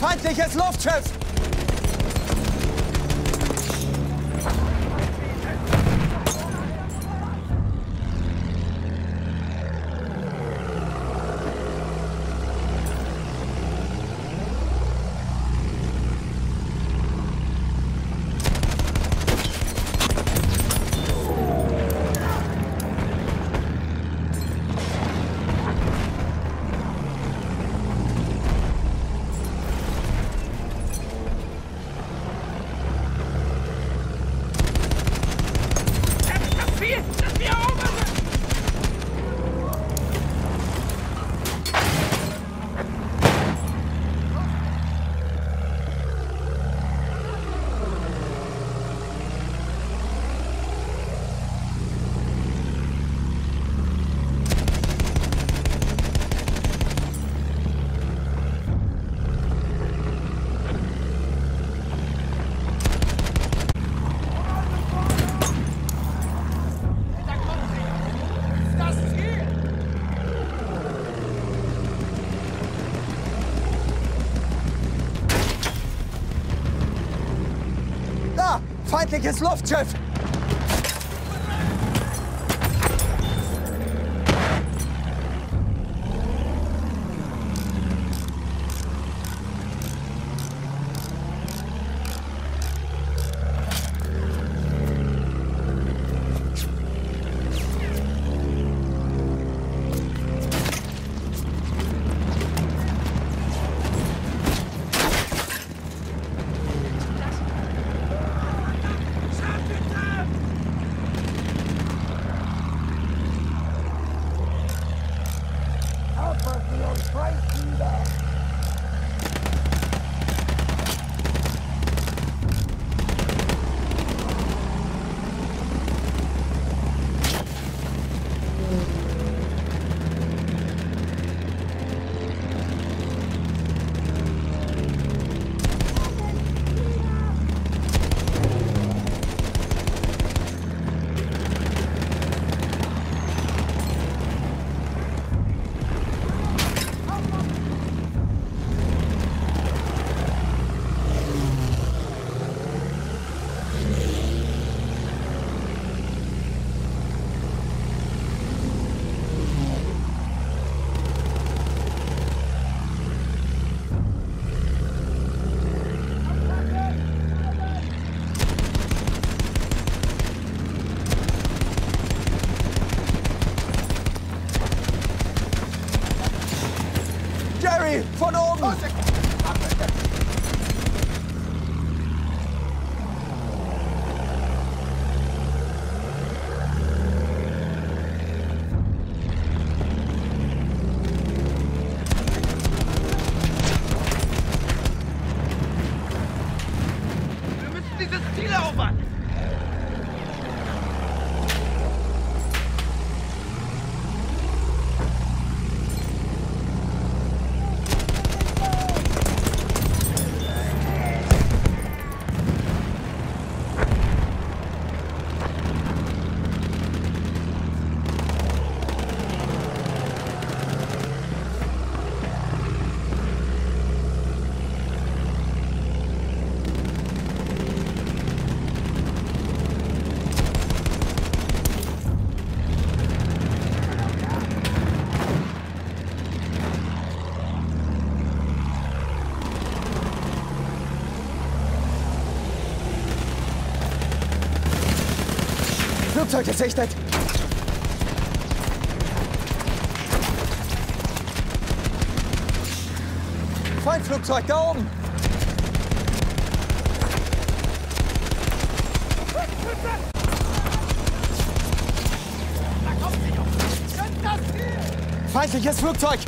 Feindliches Luftschiff! Da! Feindliches Luftschiff! Viel Aufwand! Flugzeug gesichtet! Feindflugzeug da oben! Feindliches Flugzeug!